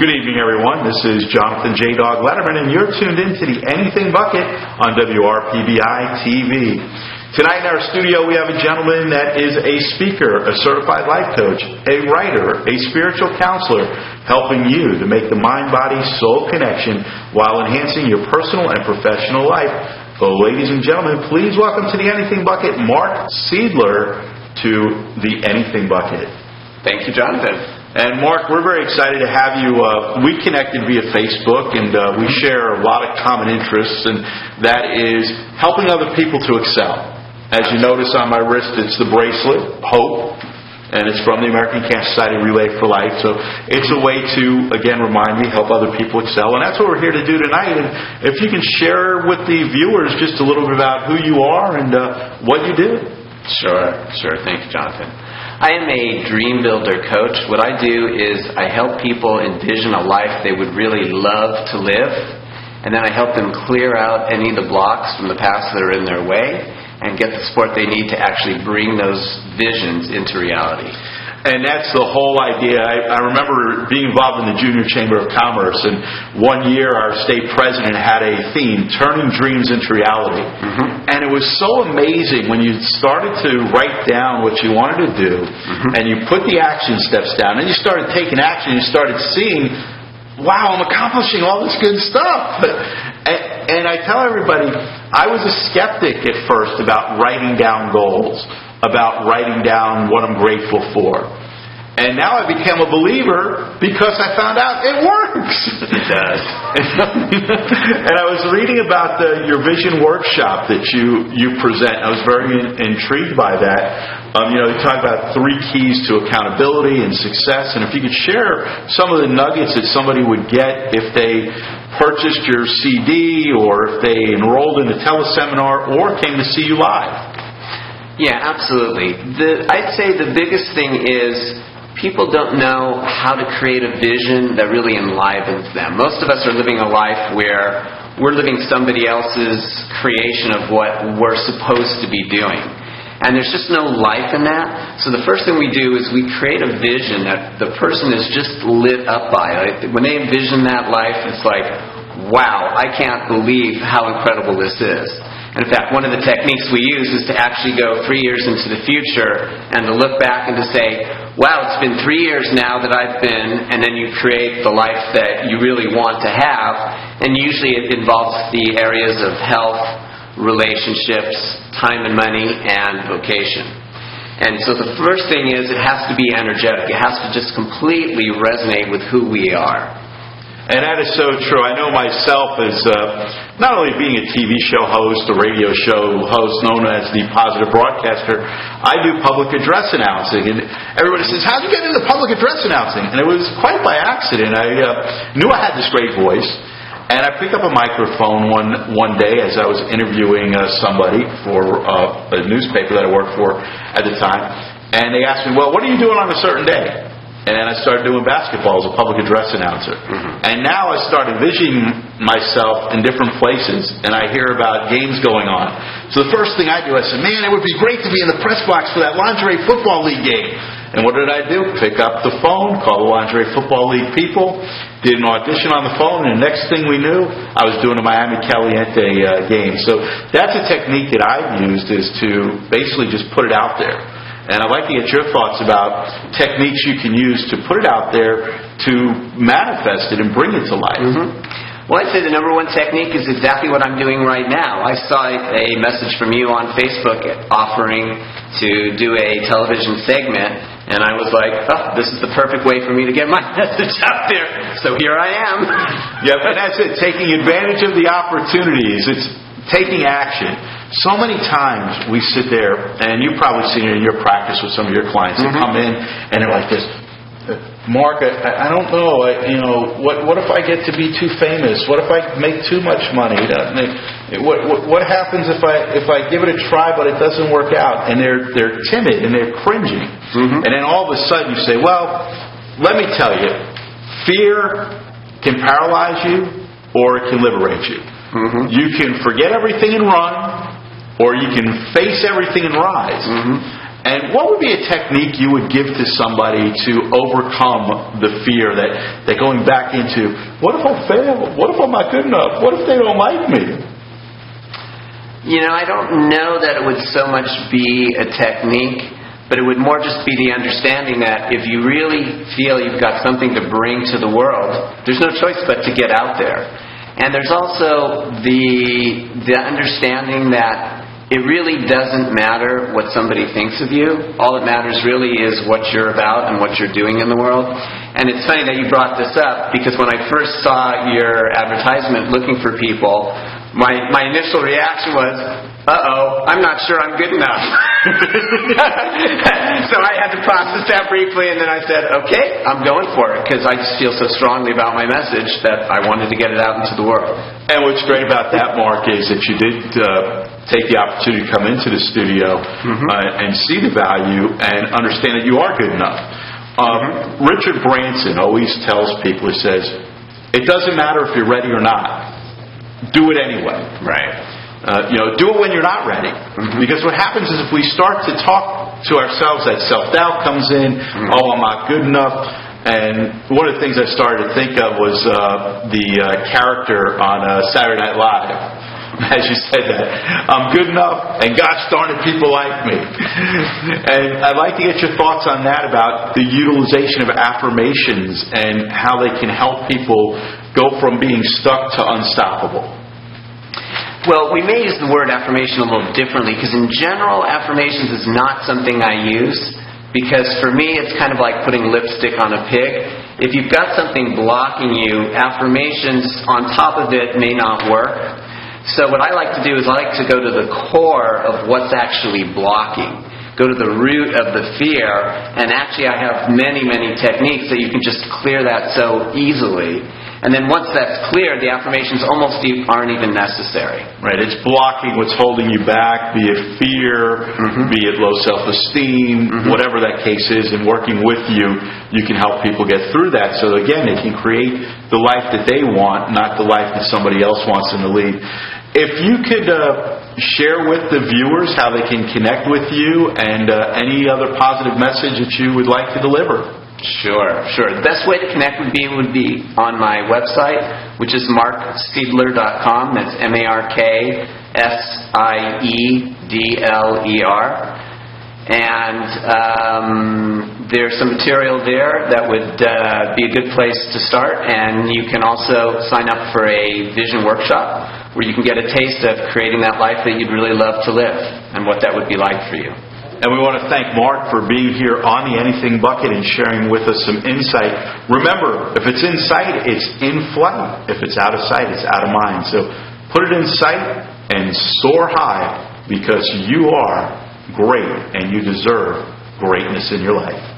Good evening, everyone. This is Jonathan J. Dog Letterman, and you're tuned in to the Anything Bucket on WRPBI TV. Tonight in our studio, we have a gentleman that is a speaker, a certified life coach, a writer, a spiritual counselor, helping you to make the mind body soul connection while enhancing your personal and professional life. So, ladies and gentlemen, please welcome to the Anything Bucket, Mark Siedler to the Anything Bucket. Thank you, Jonathan. And Mark, we're very excited to have you. Uh, we connected via Facebook, and uh, we share a lot of common interests, and that is helping other people to excel. As you notice on my wrist, it's the bracelet, Hope, and it's from the American Cancer Society Relay for Life. So it's a way to, again, remind me, help other people excel, and that's what we're here to do tonight. And if you can share with the viewers just a little bit about who you are and uh, what you do. Sure, sure. Thank you, Jonathan. I am a dream builder coach. What I do is I help people envision a life they would really love to live, and then I help them clear out any of the blocks from the past that are in their way and get the support they need to actually bring those visions into reality. And that's the whole idea. I, I remember being involved in the Junior Chamber of Commerce, and one year our state president had a theme, Turning Dreams into Reality. Mm-hmm. And it was so amazing when you started to write down what you wanted to do, Mm-hmm. and you put the action steps down, and you started taking action, and you started seeing, wow, I'm accomplishing all this good stuff. And, and I tell everybody, I was a skeptic at first about writing down goals, about writing down what I'm grateful for. And now I became a believer because I found out it works. It does. and I was reading about the, your vision workshop that you, you present. I was very in, intrigued by that. Um, you know, you talk about three keys to accountability and success, and if you could share some of the nuggets that somebody would get if they purchased your CD or if they enrolled in a teleseminar or came to see you live. Yeah, absolutely. The, I'd say the biggest thing is people don't know how to create a vision that really enlivens them. Most of us are living a life where we're living somebody else's creation of what we're supposed to be doing. And there's just no life in that. So the first thing we do is we create a vision that the person is just lit up by. When they envision that life, it's like, wow, I can't believe how incredible this is. And in fact, one of the techniques we use is to actually go three years into the future and to look back and to say, wow, it's been three years now that I've been, and then you create the life that you really want to have. And usually it involves the areas of health, relationships, time and money, and vocation. And so the first thing is it has to be energetic. It has to just completely resonate with who we are. And that is so true. I know myself as uh, not only being a TV show host, a radio show host known as the positive broadcaster, I do public address announcing. And everybody says, How'd you get into public address announcing? And it was quite by accident. I uh, knew I had this great voice. And I picked up a microphone one one day as I was interviewing uh, somebody for uh, a newspaper that I worked for at the time, and they asked me, "Well, what are you doing on a certain day?" And I started doing basketball as a public address announcer. And now I started envisioning myself in different places, and I hear about games going on. So the first thing I do, I said, "Man, it would be great to be in the press box for that lingerie football league game." And what did I do? Pick up the phone, call the Lingerie Football League people, did an audition on the phone, and the next thing we knew, I was doing a Miami Caliente uh, game. So that's a technique that I've used is to basically just put it out there. And I'd like to get your thoughts about techniques you can use to put it out there to manifest it and bring it to life. Mm-hmm. Well, I'd say the number one technique is exactly what I'm doing right now. I saw a message from you on Facebook offering to do a television segment, and I was like, oh, this is the perfect way for me to get my message out there. So here I am. Yeah, but that's it. Taking advantage of the opportunities. It's taking action. So many times we sit there, and you've probably seen it in your practice with some of your clients. They mm-hmm. come in and they're like this. Mark, I, I don't know. I, you know, what what if I get to be too famous? What if I make too much money? What what, what happens if I if I give it a try but it doesn't work out? And they're they're timid and they're cringing. Mm-hmm. And then all of a sudden you say, well, let me tell you, fear can paralyze you or it can liberate you. Mm-hmm. You can forget everything and run, or you can face everything and rise. Mm-hmm. And what would be a technique you would give to somebody to overcome the fear that, that going back into, what if I fail? What if I'm not good enough? What if they don't like me? You know, I don't know that it would so much be a technique, but it would more just be the understanding that if you really feel you've got something to bring to the world, there's no choice but to get out there. And there's also the the understanding that it really doesn't matter what somebody thinks of you. All that matters really is what you're about and what you're doing in the world. And it's funny that you brought this up because when I first saw your advertisement looking for people, my, my initial reaction was, uh-oh, I'm not sure I'm good enough. so I had to process that briefly, and then I said, okay, I'm going for it, because I just feel so strongly about my message that I wanted to get it out into the world. And what's great about that, Mark, is that you did uh, take the opportunity to come into the studio mm-hmm. uh, and see the value and understand that you are good enough. Um, mm-hmm. Richard Branson always tells people, he says, it doesn't matter if you're ready or not. Do it anyway. Right. Uh, you know, do it when you're not ready. Mm-hmm. Because what happens is if we start to talk to ourselves, that self doubt comes in. Mm-hmm. Oh, I'm not good enough. And one of the things I started to think of was uh, the uh, character on uh, Saturday Night Live. As you said that, I'm good enough, and gosh darn it, people like me. And I'd like to get your thoughts on that about the utilization of affirmations and how they can help people go from being stuck to unstoppable. Well, we may use the word affirmation a little differently because, in general, affirmations is not something I use because for me it's kind of like putting lipstick on a pig. If you've got something blocking you, affirmations on top of it may not work. So, what I like to do is I like to go to the core of what's actually blocking. Go to the root of the fear, and actually, I have many, many techniques that you can just clear that so easily. And then once that's clear, the affirmations almost aren't even necessary. Right. It's blocking what's holding you back, be it fear, mm-hmm. be it low self esteem, mm-hmm. whatever that case is, and working with you, you can help people get through that. So again, they can create the life that they want, not the life that somebody else wants them to lead. If you could uh, share with the viewers how they can connect with you and uh, any other positive message that you would like to deliver. Sure, sure. The best way to connect with me would be on my website, which is marksiedler.com. That's M A R K S I E D L E R. And um, there's some material there that would uh, be a good place to start. And you can also sign up for a vision workshop where you can get a taste of creating that life that you'd really love to live and what that would be like for you. And we want to thank Mark for being here on the Anything Bucket and sharing with us some insight. Remember, if it's in sight, it's in flight. If it's out of sight, it's out of mind. So put it in sight and soar high because you are great and you deserve greatness in your life.